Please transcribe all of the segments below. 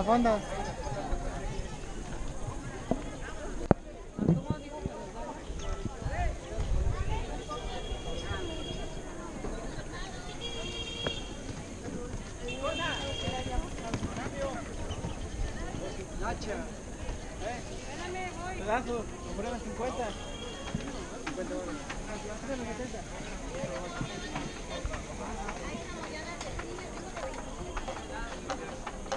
la fonda. Nacha.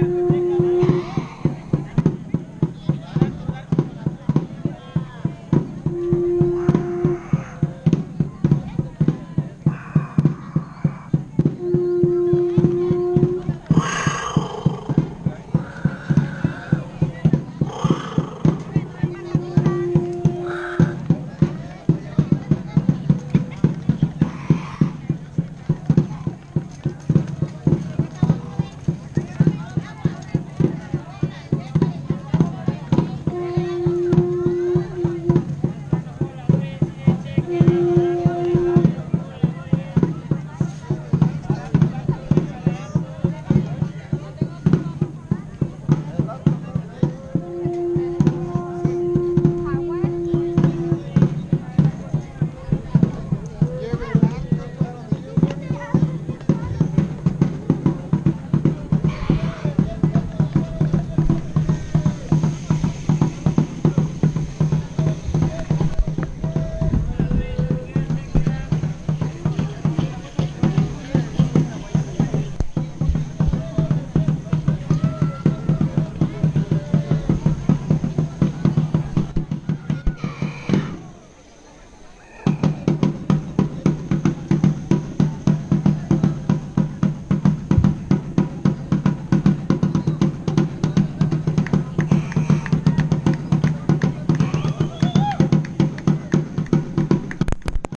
certo aqui?